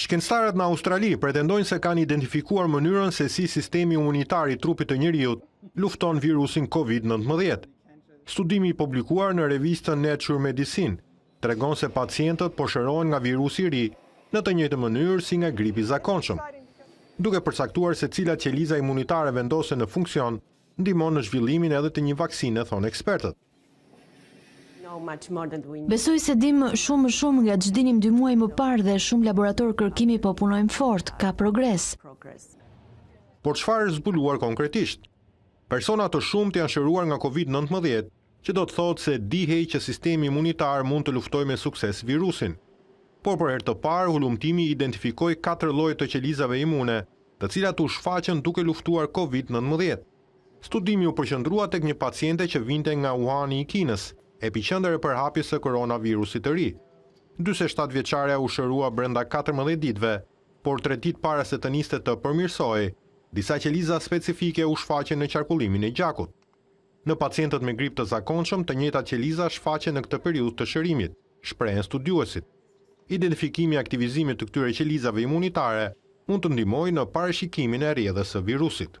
Shkencëtarët në Australi pretendojnë se kanë identifikuar mënyrën se si sistemi imunitar i trupit të njeriut lufton virusin COVID-19. Studimi i publikuar në revistën Nature Medicine tregon se pacientët po shërohen nga virusi i ri në të njëjtën mënyrë si nga gripi i zakonshëm. Duke përcaktuar se cilat qeliza imunitare vendosen në funksion, ndihmon në zhvillimin edhe të një vaksine, thonë ekspertët. Besoj se dimë shumë më shumë nga ç'dinim dy muaj më parë dhe shumë laboratorë kërkimi po punojmë fort, ka progres. Por çfarë është zbuluar konkretisht? Persona të shumtë janë shëruar nga Covid nëntëmbëdhjetë, që do të thotë se dihej që sistemi imunitar mund të luftojë me sukses virusin. Por për herë të parë hulumtimi identifikoi katër lloje të qelizave imune, të cilat u shfaqën duke luftuar Covid nëntëmbëdhjetë. Studimi u përqendrua tek një paciente që vinte nga Wuhani i Kinës, epiqendër e përhapjes së koronavirusit të ri. Dyzet e shtatë vjeçarja u shërua brenda katërmbëdhjetë ditëve, por tre ditë para se të niste të përmirësohej, disa qeliza specifike u shfaqën në qarkullimin e gjakut. Në pacientët me grip të zakonshëm, të njëjtat qeliza shfaqen në këtë periudhë të shërimit, shprehen studiuesit. Identifikimi i aktivizimit të këtyre qelizave imunitare mund të ndihmojë në parashikimin e rrjedhës së virusit.